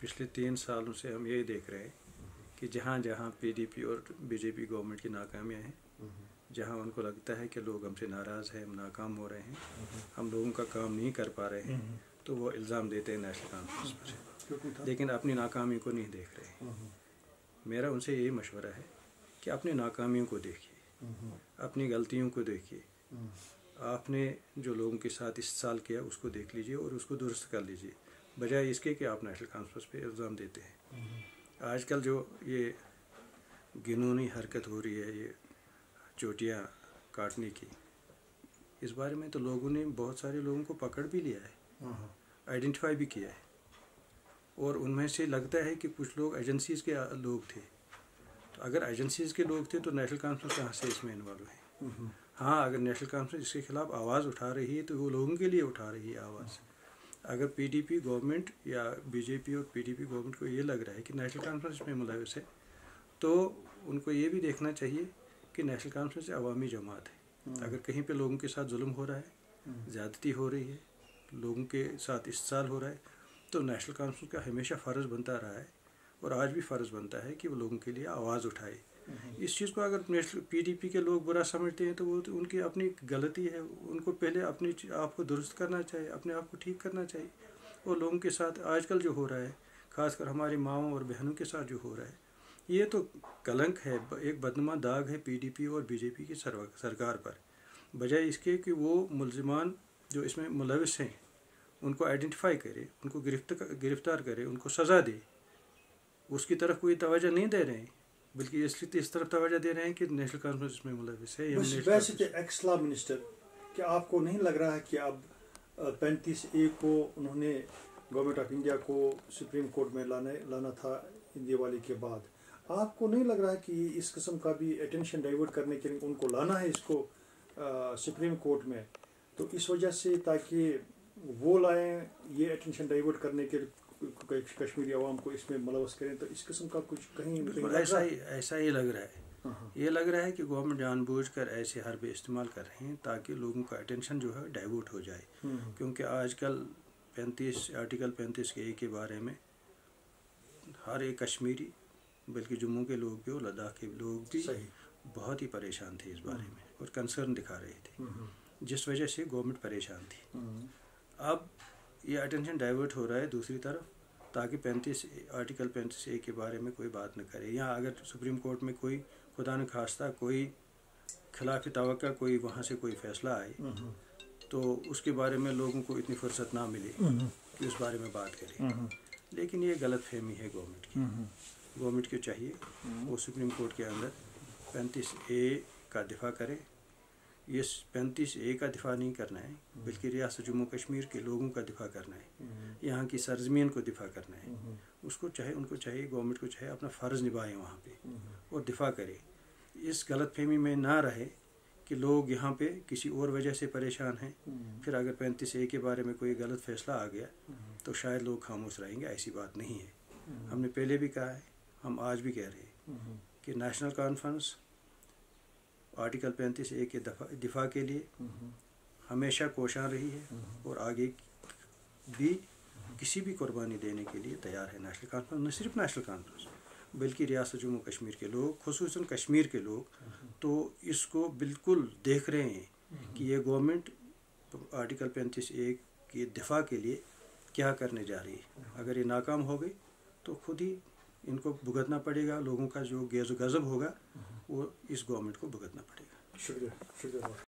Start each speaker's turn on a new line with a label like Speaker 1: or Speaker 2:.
Speaker 1: पिछले तीन सालों से हम यही देख रहे हैं कि जहाँ जहाँ पीडीपी और बीजेपी गवर्नमेंट की नाकामियाँ हैं, जहाँ उनको लगता है कि लोग हमसे नाराज़ हैं, हम नाकाम हो रहे हैं, हम लोगों का काम नहीं कर पा रहे हैं तो वो इल्ज़ाम देते हैं नेशनल कॉन्फ्रेंस पर। लेकिन अपनी नाकामी को नहीं देख रहे मेरा उनसे यही मशवरा है कि अपनी नाकामियों को देखिए, अपनी गलतियों को देखिए। आपने जो लोगों के साथ इस साल किया, उसको देख लीजिए और उसको दुरुस्त कर लीजिए। बजाय इसके कि आप नेशनल कॉन्फ्रेंस पे इल्ज़ाम देते हैं। आजकल जो ये गिनूनी हरकत हो रही है ये चोटियाँ काटने की इस बारे में तो लोगों ने बहुत सारे लोगों को पकड़ भी लिया है आइडेंटिफाई भी किया है। और उनमें से लगता है कि कुछ लोग एजेंसीज़ के लोग थे। तो अगर एजेंसीज़ के लोग थे तो नेशनल कॉन्फ्रेंस कहाँ से इसमें इन्वॉल्व है? हाँ अगर नेशनल कॉन्फ्रेंस इसके खिलाफ आवाज़ उठा रही है तो वो लोगों के लिए उठा रही है आवाज़। अगर पीडीपी गवर्नमेंट या बीजेपी और पीडीपी गवर्नमेंट को ये लग रहा है कि नेशनल कॉन्फ्रेंस में मुलविस है तो उनको ये भी देखना चाहिए कि नेशनल कॉन्फ्रेंस अवामी जमात है हम्म। अगर कहीं पे लोगों के साथ जुल्म हो रहा है हम्म। ज़्यादती हो रही है लोगों के साथ इस्ताल हो रहा है तो नेशनल कॉन्फ्रेंस का हमेशा फ़र्ज़ बनता रहा है और आज भी फ़र्ज़ बनता है कि वो लोगों के लिए आवाज़ उठाए इस चीज़ को अगर पीडीपी के लोग बुरा समझते हैं तो वो तो उनकी अपनी गलती है। उनको पहले अपनी आप को दुरुस्त करना चाहिए, अपने आप को ठीक करना चाहिए। और लोगों के साथ आजकल जो हो रहा है, ख़ासकर हमारी माओ और बहनों के साथ जो हो रहा है, ये तो कलंक है एक बदनुमा दाग है पीडीपी और बीजेपी की सरकार पर। बजाय इसके कि वो मुलजमान जो इसमें मुलविस हैं, उनको आइडेंटिफाई करे, उनको गिरफ़्तार करे, उनको सज़ा दे। उसकी तरफ़ कोई तवज्जो नहीं दे रहे हैं। बल्कि इसलिए इस तरफ़ तवज्जो दे रहे हैं कि नेशनल कॉन्फ्रेंस में मुलविस है
Speaker 2: वैसे तो एक्स लॉ मिनिस्टर क्या आपको नहीं लग रहा है कि अब पैंतीस ए को उन्होंने गवर्नमेंट ऑफ़ इंडिया को सुप्रीम कोर्ट में लाने लाना था दिवाली के बाद? आपको नहीं लग रहा है कि इस किस्म का भी अटेंशन डाइवर्ट करने के लिए उनको लाना है इसको सुप्रीम कोर्ट में? तो इस वजह से ताकि वो लाएँ ये अटेंशन डाइवर्ट करने के कश्मीरी आवाम को इसमें मुलवस करें तो इस किस्म का कुछ कहीं, कहीं
Speaker 1: ऐसा ही। ऐसा ही लग रहा है। हाँ, हाँ। ये लग रहा है कि गवर्नमेंट जानबूझकर ऐसे हरबे इस्तेमाल कर रहे हैं ताकि लोगों का अटेंशन जो है डाइवर्ट हो जाए। हम्म, हम्म। क्योंकि आजकल पैंतीस आर्टिकल पैंतीस के ए के बारे में हर एक कश्मीरी बल्कि जम्मू के लोग भी और लद्दाख के लोग भी बहुत ही परेशान थे इस बारे हम्म। में और कंसर्न दिखा रहे थे। जिस वजह से गवर्नमेंट परेशान थी। अब ये अटेंशन डाइवर्ट हो रहा है दूसरी तरफ़ ताकि पैंतीस आर्टिकल पैंतीस ए के बारे में कोई बात न करे। या अगर सुप्रीम कोर्ट में कोई खुदा न खास्ता कोई खिलाफ तो कोई वहाँ से कोई फैसला आए तो उसके बारे में लोगों को इतनी फुर्सत ना मिले कि उस बारे में बात करें। लेकिन ये गलत फहमी है गवर्नमेंट की। गवर्नमेंट को चाहिए? वो सुप्रीम कोर्ट के अंदर पैंतीस ए का दिफा करे ये पैंतीस ए का दिफा नहीं करना है बल्कि रियासत जम्मू कश्मीर के लोगों का दिफा करना है। यहाँ की सरजमीन को दिफा करना है। उसको चाहे उनको चाहिए गवर्नमेंट को चाहे अपना फ़र्ज़ निभाए वहाँ पे और दिफा करे। इस गलत फहमी में ना रहे कि लोग यहाँ पे किसी और वजह से परेशान हैं। फिर अगर पैंतीस ए के बारे में कोई गलत फैसला आ गया तो शायद लोग खामोश रहेंगे ऐसी बात नहीं है। हमने पहले भी कहा है हम आज भी कह रहे हैं कि नेशनल कॉन्फ्रेंस आर्टिकल पैंतीस ए के दफ़ा, दिफा के लिए हमेशा कोशां रही है और आगे भी किसी भी कुर्बानी देने के लिए तैयार है नेशनल कॉन्फ्रेंस न सिर्फ़ नेशनल कॉन्फ्रेंस बल्कि रियासत जम्मू कश्मीर के लोग खसूस कश्मीर के लोग तो इसको बिल्कुल देख रहे हैं कि ये गवर्नमेंट आर्टिकल पैंतीस ए के दिफा के लिए क्या करने जा रही है। अगर ये नाकाम हो गई तो खुद ही इनको भुगतना पड़ेगा, लोगों का जो गैज़ गज़ब होगा वो इस गवर्नमेंट को भुगतना पड़ेगा। शुक्रिया शुक्रिया।